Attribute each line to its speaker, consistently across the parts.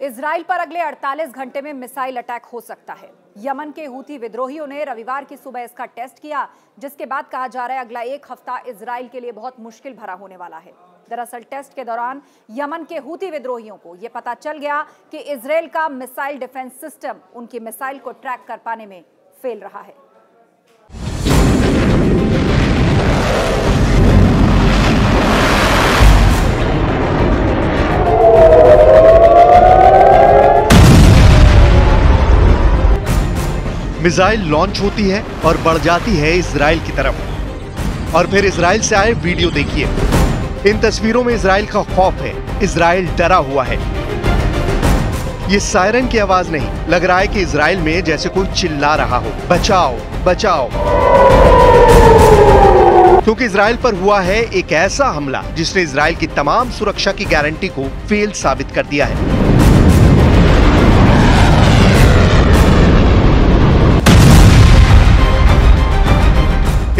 Speaker 1: Israel पर अगले 48 घंटे में मिसाइल अटैक हो सकता है। यमन के हूथी विद्रोहियों ने रविवार की सुबह इसका टेस्ट किया, जिसके बाद कहा जा रहा है अगला एक हफ़्ता इसराइल के लिए बहुत मुश्किल भरा होने वाला है। दरअसल टेस्ट के दौरान यमन के हूती विद्रोहियों को यह पता चल गया कि इसराइल का मिसाइल डिफेंस सिस्टम उनकी मिसाइल को ट्रैक कर पाने में फेल रहा है।
Speaker 2: मिसाइल लॉन्च होती है और बढ़ जाती है इसराइल की तरफ़। और फिर इसराइल से आए वीडियो देखिए। इन तस्वीरों में इसराइल का खौफ है। इसराइल डरा हुआ है। ये सायरन की आवाज़ नहीं, लग रहा है कि इसराइल में जैसे कोई चिल्ला रहा हो। बचाओ बचाओ। क्योंकि इसराइल पर हुआ है एक ऐसा हमला, जिसने इसराइल की तमाम सुरक्षा की गारंटी को फेल साबित कर दिया है।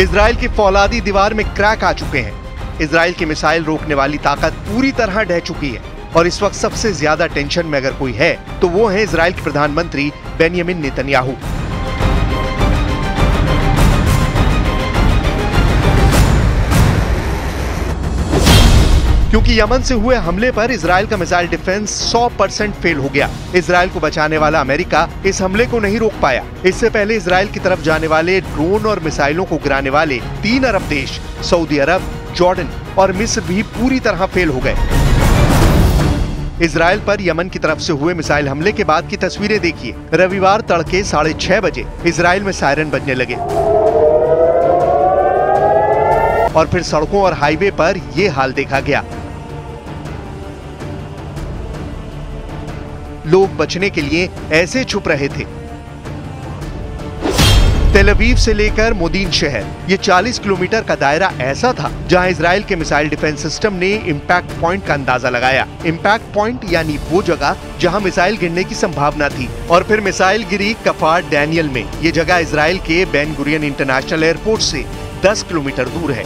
Speaker 2: इसराइल की फौलादी दीवार में क्रैक आ चुके हैं। इसराइल की मिसाइल रोकने वाली ताकत पूरी तरह ढह चुकी है और इस वक्त सबसे ज़्यादा टेंशन में अगर कोई है तो वो है इसराइल के प्रधानमंत्री बेनियामिन नेतन्याहू। क्योंकि यमन से हुए हमले पर इसराइल का मिसाइल डिफेंस 100 परसेंट फेल हो गया। इसराइल को बचाने वाला अमेरिका इस हमले को नहीं रोक पाया। इससे पहले इसराइल की तरफ़ जाने वाले ड्रोन और मिसाइलों को गिराने वाले तीन अरब देश, सऊदी अरब, जॉर्डन और मिस्र भी पूरी तरह फेल हो गए। इसराइल पर यमन की तरफ़ से हुए मिसाइल हमले के बाद की तस्वीरें देखिए। रविवार तड़के साढ़े छह बजे इसराइल में सायरन बजने लगे। और फिर सड़कों और हाईवे पर ये हाल देखा गया। लोग बचने के लिए ऐसे छुप रहे थे तेलवीव से लेकर मोदीन शहर ये 40 किलोमीटर का दायरा ऐसा था जहां इसराइल के मिसाइल डिफेंस सिस्टम ने इम्पैक्ट पॉइंट का अंदाजा लगाया इम्पैक्ट पॉइंट यानी वो जगह जहां मिसाइल गिरने की संभावना थी और फिर मिसाइल गिरी कफार डैनियल में ये जगह इसराइल के बेन गुरियन इंटरनेशनल एयरपोर्ट से 10 किलोमीटर दूर है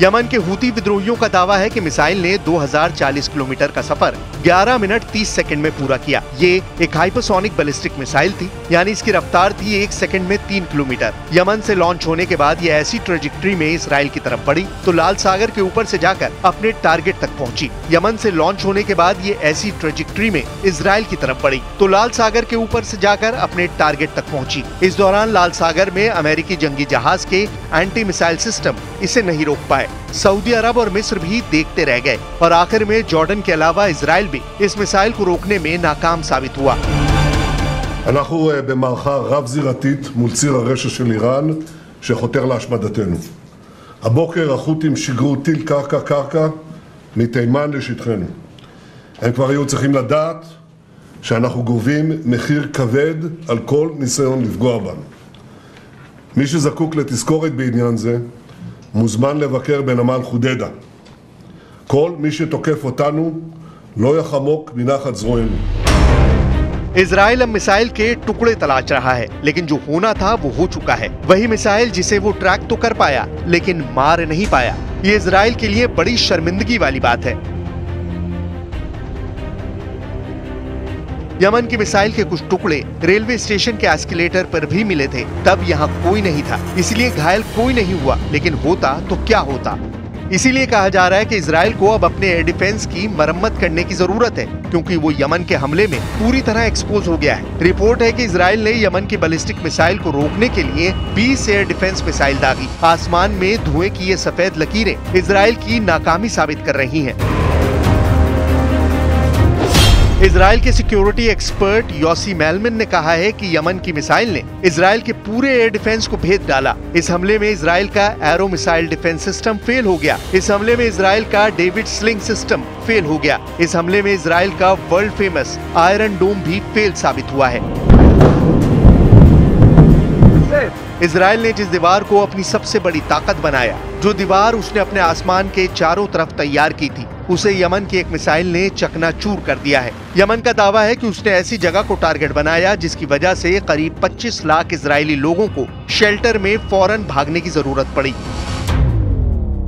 Speaker 2: यमन के हूती विद्रोहियों का दावा है कि मिसाइल ने 2040 किलोमीटर का सफ़र 11 मिनट 30 सेकंड में पूरा किया। ये एक हाइपरसोनिक बैलिस्टिक मिसाइल थी, यानी इसकी रफ्तार थी एक सेकंड में तीन किलोमीटर। यमन से लॉन्च होने के बाद ये ऐसी ट्रेजिक्ट्री में इसराइल की तरफ़ बढ़ी तो लाल सागर के ऊपर से जाकर अपने टारगेट तक पहुँची। यमन से लॉन्च होने के बाद ये ऐसी ट्रेजिक्ट्री में इसराइल की तरफ़ बढ़ी तो लाल सागर के ऊपर से जाकर अपने टारगेट तक पहुँची। इस दौरान लाल सागर में अमेरिकी जंगी जहाज़ के एंटी मिसाइल सिस्टम इसे नहीं रोक पाए सऊदी अरब और मिस्र भी देखते रह गए और आखिर में जॉर्डन के अलावा इसराइल भी इस मिसाइल को रोकने में नाकाम साबित हुआ
Speaker 3: אנחנו במערכה רב-זירתית מול ציר הרשע של איראן שחותר להשמדתנו. הבוקר החות'ים שיגרו טיל קרקע-קרקע מתימן לשטחנו. הם כבר היו צריכים לדעת שאנחנו גובים מחיר כבד על כל ניסיון לפגוע בנו. מי שזקוק לתזכורת בעניין זה, מוזמן לבקר בנמל חודדה. כל מי שתוקף אותנו לא יחמוק מנחת זרוענו.
Speaker 2: इसराइल अब मिसाइल के टुकड़े तलाश रहा है लेकिन जो होना था वो हो चुका है वही मिसाइल जिसे वो ट्रैक तो कर पाया लेकिन मार नहीं पाया ये इसराइल के लिए बड़ी शर्मिंदगी वाली बात है यमन की मिसाइल के कुछ टुकड़े रेलवे स्टेशन के एस्केलेटर पर भी मिले थे। तब यहाँ कोई नहीं था। इसलिए घायल कोई नहीं हुआ। लेकिन होता तो क्या होता? इसीलिए कहा जा रहा है कि इसराइल को अब अपने एयर डिफेंस की मरम्मत करने की ज़रूरत है, क्योंकि वो यमन के हमले में पूरी तरह एक्सपोज हो गया है। रिपोर्ट है कि इसराइल ने यमन की बैलिस्टिक मिसाइल को रोकने के लिए 20 एयर डिफेंस मिसाइल दागी। आसमान में धुएँ की ये सफ़ेद लकीरें इसराइल की नाकामी साबित कर रही हैं। इसराइल के सिक्योरिटी एक्सपर्ट योसी मेलमिन ने कहा है कि यमन की मिसाइल ने इसराइल के पूरे एयर डिफेंस को भेद डाला। इस हमले में इसराइल का Arrow missile defence system fail हो गया। इस हमले में इसराइल का डेविड स्लिंग सिस्टम फेल हो गया। इस हमले में इसराइल का वर्ल्ड फ़ेमस आयरन डोम भी फेल साबित हुआ है। इसराइल ने जिस दीवार को अपनी सबसे बड़ी ताकत बनाया, जो दीवार उसने अपने आसमान के चारों तरफ़ तैयार की थी उसे यमन की एक मिसाइल ने चकनाचूर कर दिया है यमन का दावा है कि उसने ऐसी जगह को टारगेट बनाया जिसकी वजह से करीब 25 लाख इजरायली लोगों को शेल्टर में फौरन भागने की जरूरत पड़ी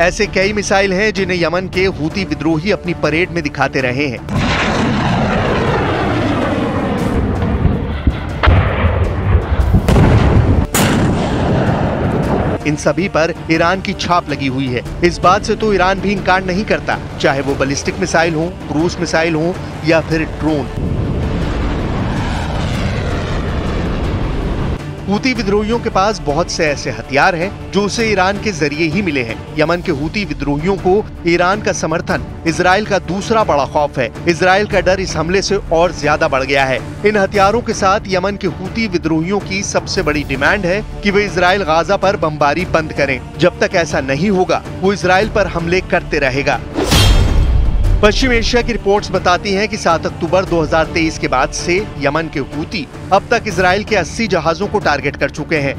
Speaker 2: ऐसे कई मिसाइल हैं जिन्हें यमन के हूती विद्रोही अपनी परेड में दिखाते रहे हैं इन सभी पर ईरान की छाप लगी हुई है इस बात से तो ईरान भी इंकार नहीं करता चाहे वो बलिस्टिक मिसाइल हो क्रूज मिसाइल हो या फिर ड्रोन हूती विद्रोहियों के पास बहुत से ऐसे हथियार हैं, जो उसे ईरान के ज़रिए ही मिले हैं। यमन के हूती विद्रोहियों को ईरान का समर्थन इसराइल का दूसरा बड़ा खौफ है। इसराइल का डर इस हमले से और ज़्यादा बढ़ गया है। इन हथियारों के साथ यमन के हूती विद्रोहियों की सबसे बड़ी डिमांड है कि वे इसराइल गाजा पर बमबारी बंद करें। जब तक ऐसा नहीं होगा, वो इसराइल पर हमले करते रहेगा। पश्चिम एशिया की रिपोर्ट्स बताती हैं कि 7 अक्टूबर 2023 के बाद से यमन के हूती अब तक इसराइल के 80 जहाजों को टारगेट कर चुके हैं।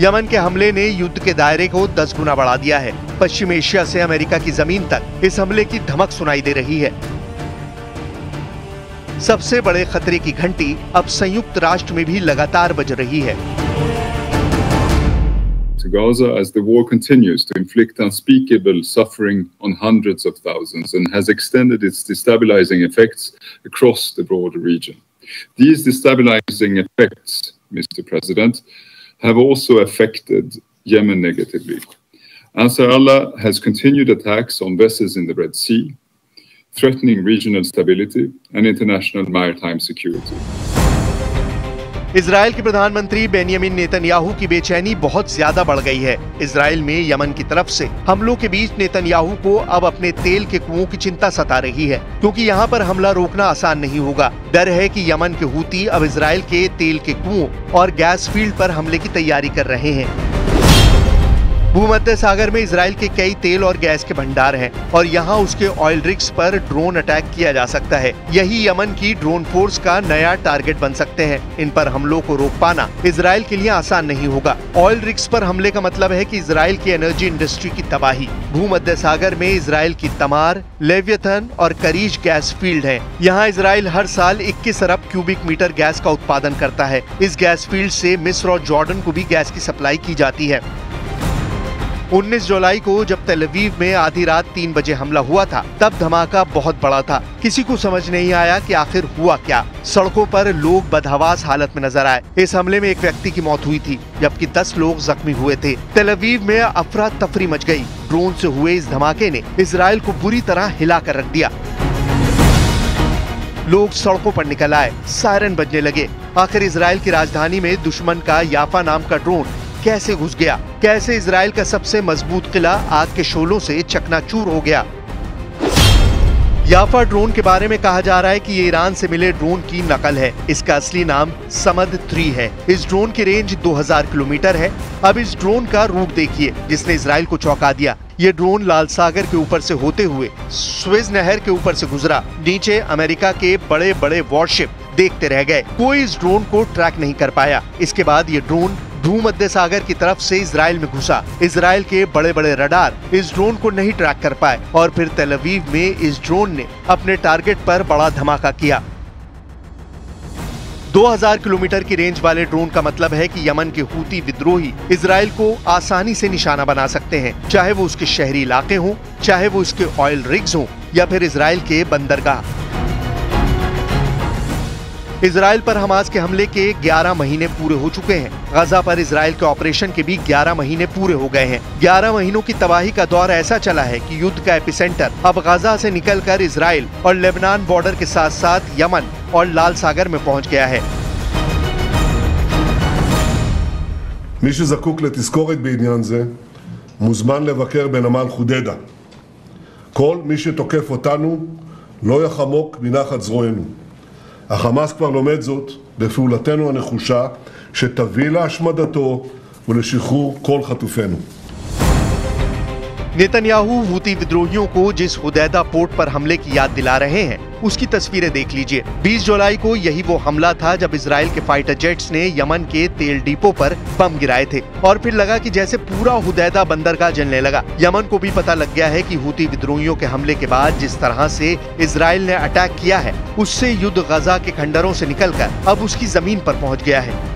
Speaker 2: यमन के हमले ने युद्ध के दायरे को 10 गुना बढ़ा दिया है। पश्चिम एशिया से अमेरिका की ज़मीन तक इस हमले की धमक सुनाई दे रही है। सबसे बड़े खतरे की घंटी अब संयुक्त राष्ट्र में भी लगातार बज रही है।
Speaker 4: To Gaza as the war continues to inflict unspeakable suffering on hundreds of thousands and has extended its destabilizing effects across the broader region. These destabilizing effects, Mr. President, have also affected Yemen negatively. Ansar Allah has continued attacks on vessels in the Red Sea, threatening regional stability and international maritime security.
Speaker 2: Israel के प्रधानमंत्री Benjamin Netanyahu की बेचैनी बहुत ज़्यादा बढ़ गई है। Israel में यमन की तरफ़ से हमलों के बीच नेतन्याहू को अब अपने तेल के कुओं की चिंता सता रही है, क्योंकि यहाँ पर हमला रोकना आसान नहीं होगा। डर है कि यमन के हूती अब इसराइल के तेल के कुओं और गैस फ़ील्ड पर हमले की तैयारी कर रहे हैं। भूमध्य सागर में इसराइल के कई तेल और गैस के भंडार हैं और यहाँ उसके ऑयल रिक्स पर ड्रोन अटैक किया जा सकता है। यही यमन की ड्रोन फोर्स का नया टारगेट बन सकते हैं। इन पर हमलों को रोक पाना इसराइल के लिए आसान नहीं होगा। ऑयल रिक्स पर हमले का मतलब है कि इसराइल की एनर्जी इंडस्ट्री की तबाही। भूमध्य सागर में इसराइल की तमार, लेवियथन और करीज गैस फ़ील्ड है। यहाँ इसराइल हर साल इक्कीस अरब क्यूबिक मीटर गैस का उत्पादन करता है। इस गैस फ़ील्ड से मिस्र और जॉर्डन को भी गैस की सप्लाई की जाती है। 19 जुलाई को जब तेलवीव में आधी रात तीन बजे हमला हुआ था, तब धमाका बहुत बड़ा था। किसी को समझ नहीं आया कि आखिर हुआ क्या। सड़कों पर लोग बदहवास हालत में नज़र आए। इस हमले में एक व्यक्ति की मौत हुई थी, जबकि 10 लोग जख्मी हुए थे। तेलवीव में अफरा तफरी मच गई। ड्रोन से हुए इस धमाके ने इसराइल को बुरी तरह हिला कर रख दिया। लोग सड़कों पर निकल आए। सायरन बजने लगे। आखिर इसराइल की राजधानी में दुश्मन का याफा नाम का ड्रोन कैसे घुस गया? कैसे इसराइल का सबसे मज़बूत किला आग के शोलों से चकनाचूर हो गया? याफा ड्रोन के बारे में कहा जा रहा है कि ये ईरान से मिले ड्रोन की नकल है। इसका असली नाम समद थ्री है। इस ड्रोन की रेंज 2000 किलोमीटर है। अब इस ड्रोन का रूप देखिए, जिसने इसराइल को चौंका दिया। ये ड्रोन लाल सागर के ऊपर से होते हुए, स्विज नहर के ऊपर से गुजरा। नीचे अमेरिका के बड़े बड़े वॉरशिप देखते रह गए। कोई इस ड्रोन को ट्रैक नहीं कर पाया। इसके बाद ये ड्रोन भूमध्य सागर की तरफ़ से इसराइल में घुसा। इसराइल के बड़े बड़े रडार इस ड्रोन को नहीं ट्रैक कर पाए और फिर तेलवीव में इस ड्रोन ने अपने टारगेट पर बड़ा धमाका किया। 2000 किलोमीटर की रेंज वाले ड्रोन का मतलब है कि यमन के हूती विद्रोही इसराइल को आसानी से निशाना बना सकते हैं, चाहे वो उसके शहरी इलाके हों, चाहे वो उसके ऑयल रिग्स हों, या फिर इसराइल के बंदरगाह। इसराइल पर हमास के हमले के 11 महीने पूरे हो चुके हैं गजा पर इसराइल के ऑपरेशन के भी 11 महीने पूरे हो गए हैं 11 महीनों की तबाही का दौर ऐसा चला है कि युद्ध का एपिसेंटर अब गजा से निकलकर इसराइल और लेबनान बॉर्डर के साथ साथ यमन और लाल सागर में पहुंच गया है
Speaker 3: מי שזקוק לתזכורת בעניין זה, מוזמן לבקר בנמל חודדה. כל מי שתוקף אותנו לא יחמוק מנחת זרוענו. החמאס כבר לומד זאת בפעולתנו הנחושה, שתביא להשמדתו ולשחרור כל חטופינו.
Speaker 2: नेतन्याहू हूती विद्रोहियों को जिस हुदैदा पोर्ट पर हमले की याद दिला रहे हैं, उसकी तस्वीरें देख लीजिए। 20 जुलाई को यही वो हमला था जब इसराइल के फाइटर जेट्स ने यमन के तेल डिपो पर बम गिराए थे और फिर लगा कि जैसे पूरा हुदैदा बंदरगाह जलने लगा। यमन को भी पता लग गया है कि हूती विद्रोहियों के हमले के बाद जिस तरह से इसराइल ने अटैक किया है, उससे युद्ध गजा के खंडरों से निकलकर अब उसकी ज़मीन पर पहुँच गया है।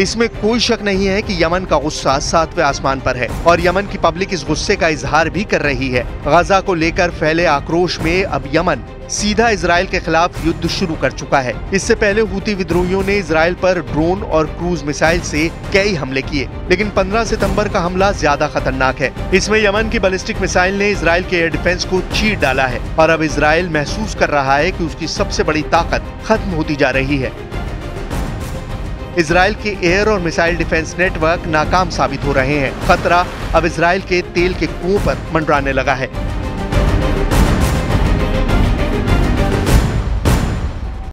Speaker 2: इसमें कोई शक नहीं है कि यमन का गुस्सा सातवें आसमान पर है और यमन की पब्लिक इस गुस्से का इजहार भी कर रही है। गजा को लेकर फैले आक्रोश में अब यमन सीधा इसराइल के खिलाफ युद्ध शुरू कर चुका है। इससे पहले हूती विद्रोहियों ने इसराइल पर ड्रोन और क्रूज मिसाइल से कई हमले किए, लेकिन 15 सितंबर का हमला ज़्यादा खतरनाक है। इसमें यमन की बैलिस्टिक मिसाइल ने इसराइल के एयर डिफेंस को चीर डाला है और अब इसराइल महसूस कर रहा है कि उसकी सबसे बड़ी ताकत खत्म होती जा रही है। इसराइल के एयर और मिसाइल डिफेंस नेटवर्क नाकाम साबित हो रहे हैं। खतरा अब इसराइल के तेल के कुओं पर मंडराने लगा है।